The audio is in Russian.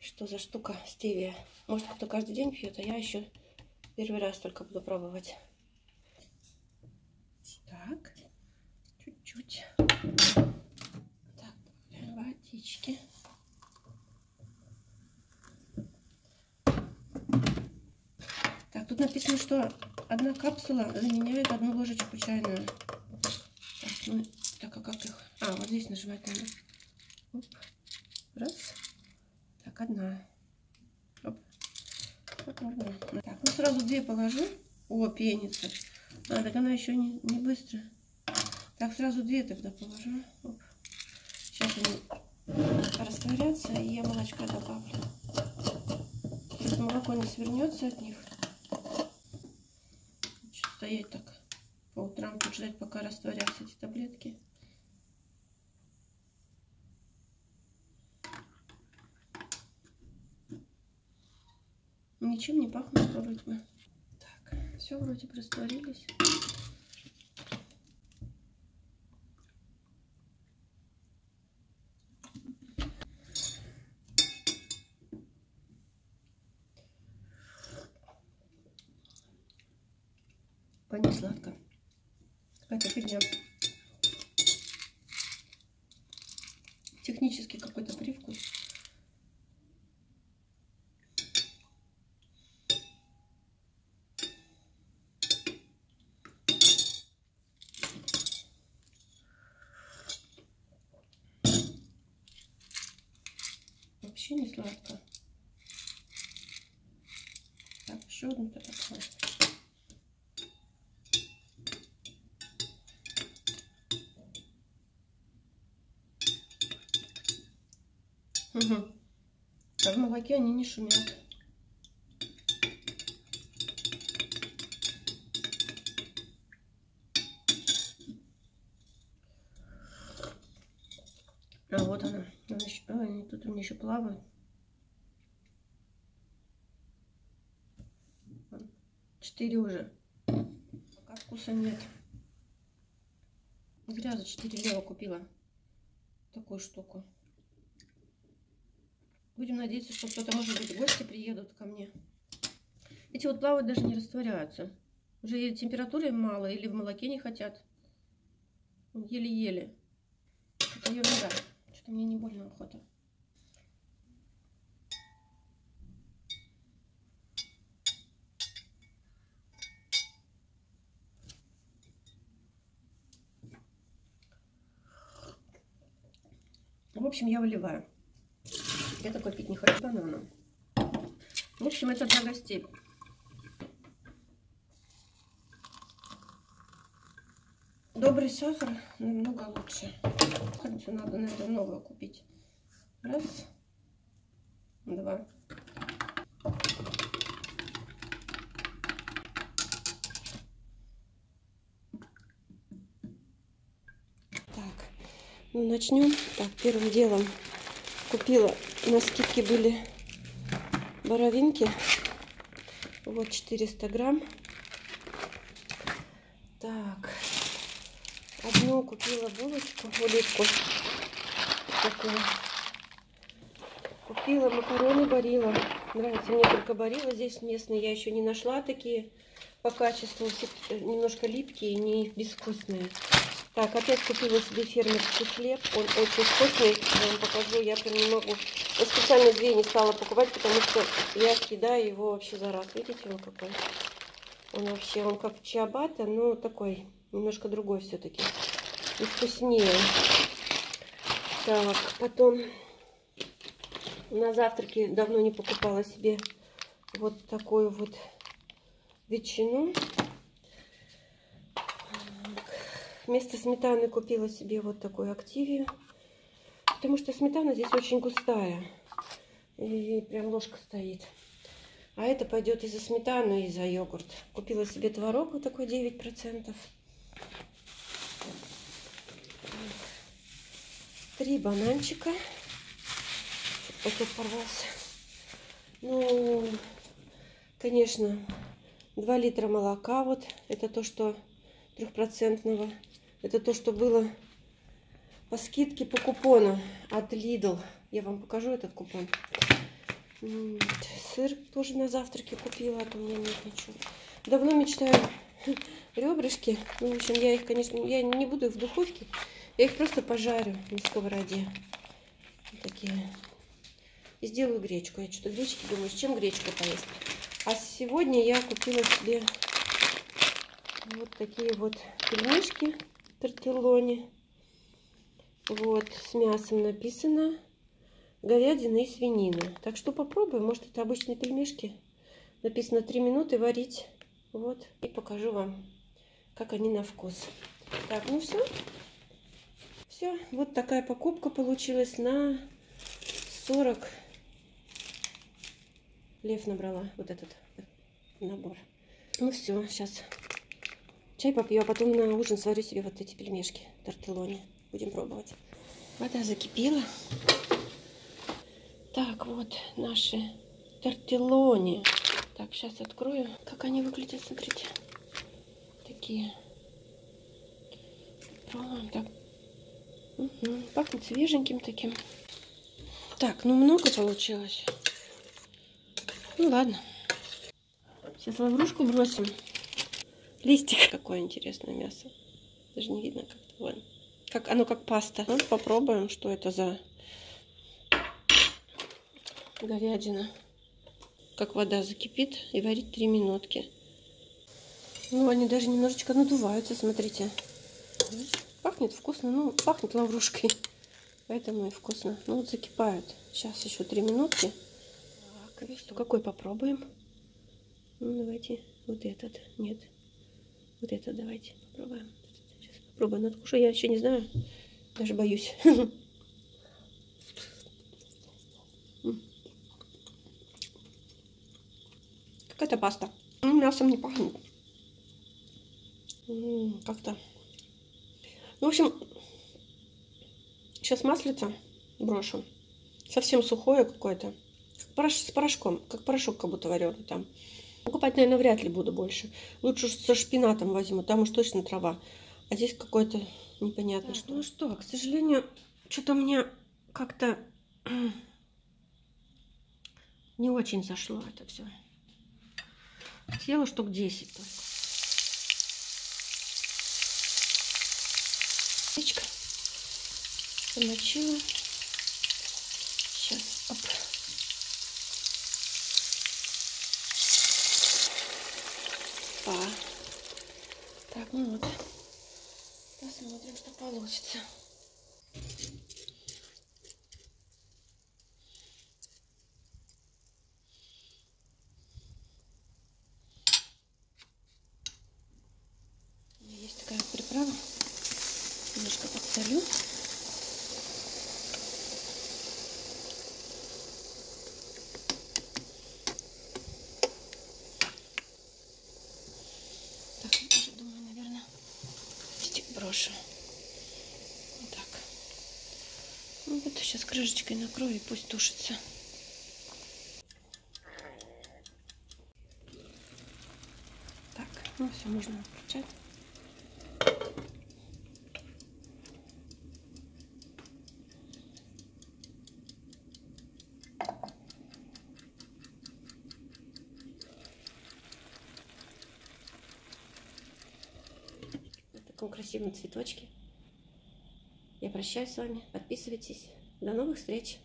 что за штука стевия. Может, кто каждый день пьет, а я еще первый раз только буду пробовать. Так, чуть-чуть. Так, водички. Так, тут написано, что одна капсула заменяет одну ложечку чайную. Так, ну, так, а как их? А, вот здесь нажимать надо. Оп. Раз. Так, одна. Оп. Вот, одна. Так, ну сразу две положу. О, пенится. А, так она еще не, не быстро. Так, сразу две тогда положу. Оп. Сейчас они растворятся, и я молочка добавлю. Если молоко не свернется от них, стоять так по утрам, тут пока растворятся эти таблетки. Ничем не пахнет вроде бы. Так, все вроде бы растворились. Пойди сладко. Какая-то фигня. Технический какой-то Вообще не сладко. Так, еще одну-то такое. Угу. А в молоке они не шумят. А вот она. она еще... а, они тут у меня еще плавают. Четыре уже. Пока вкуса нет. Зря за 4 лева купила такую штуку. Будем надеяться, что кто-то, может быть, гости приедут ко мне. Эти вот плавают даже не растворяются. Уже или температуры мало, или в молоке не хотят. Еле-еле. Это ерунда. Что-то мне не больно охота. В общем, я выливаю. Я такой пить не хочу бананом. В общем, это для гостей. Добрый сахар намного лучше. Хотя надо, наверное, новую купить. Раз, два. Так, ну начнем. Так, первым делом купила на скидке были боровинки. Вот 400 грамм. Так одну купила булочку улитку такую. Купила макароны барила нравится мне только барила здесь местные. Я еще не нашла такие по качеству немножко липкие не безвкусные так, опять купила себе фермерский хлеб. Он очень вкусный. Я вам покажу. Я прям не могу. Я специально две не стала покупать, потому что я съедаю его вообще за раз. Видите, он какой? Он вообще, он как чиабата, но такой, немножко другой все-таки. И вкуснее. Так, потом на завтраке давно не покупала себе вот такую вот ветчину. Вместо сметаны купила себе вот такую активию. Потому что сметана здесь очень густая. И прям ложка стоит. А это пойдет из-за сметаны и за йогурт. Купила себе творог вот такой 9%. Три бананчика. Пакет порвался. Ну, конечно, 2 литра молока. Вот это то, что трехпроцентного. Это то, что было по скидке по купону от Lidl. Я вам покажу этот купон. Сыр тоже на завтраке купила, а то у меня нет ничего. Давно мечтаю ребрышки. Ну, в общем, я их, конечно, я не буду их в духовке. Я их просто пожарю на сковороде. Вот такие. И сделаю гречку. Я что-то гречки думаю, с чем гречку поесть. А сегодня я купила себе вот такие вот пельмешки тортиллони. Вот, с мясом написано говядина и свинина. Так что попробуем. Может, это обычные пельмешки. Написано 3 минуты варить. Вот. И покажу вам, как они на вкус. Так, ну все. Все. Вот такая покупка получилась на 40. Лев набрала вот этот набор. Ну все, сейчас чай попью, а потом на ужин сварю себе вот эти пельмешки тортиллони. Будем пробовать. Вода закипела. Так, вот наши тортиллони. Так, сейчас открою. Как они выглядят, смотрите. Такие. Пробуем. Так. Угу. Пахнет свеженьким таким. Так, ну много получилось. Ну ладно. Сейчас лаврушку бросим. Листик. Какое интересное мясо. Даже не видно как-то. Вон. Как, оно как паста. Ну, попробуем, что это за говядина. Как вода закипит и варить 3 минутки. Ну, они даже немножечко надуваются, смотрите. Пахнет вкусно, ну, пахнет лаврушкой. Поэтому и вкусно. Ну, вот закипают. Сейчас еще 3 минутки. Так, какой попробуем? Ну, давайте вот этот. Нет. Вот этот давайте попробуем. Сейчас попробуем. Ну, откушу я еще не знаю. Даже боюсь. Какая-то паста. Ну, мясом не пахнет. Как-то. Ну, в общем, сейчас маслица брошу. Совсем сухое какое-то. Порошок, с порошком. Как порошок как будто вареный там. Покупать, наверное, вряд ли буду больше. Лучше со шпинатом возьму. Там уж точно трава. А здесь какое-то непонятно что. Ну что, к сожалению, что-то мне как-то не очень зашло это все. Съела штук 10 только. Яичко помочила. Сейчас, оп. А. Так, ну вот. Посмотрим, что получится. приправа. Немножко подсолю. Так, я тоже думаю, наверное, брошу. Вот так. Ну, вот сейчас крышечкой накрою и пусть тушится. Так, ну все, можно включать. Таком красивом цветочке. Я прощаюсь с вами. Подписывайтесь. До новых встреч!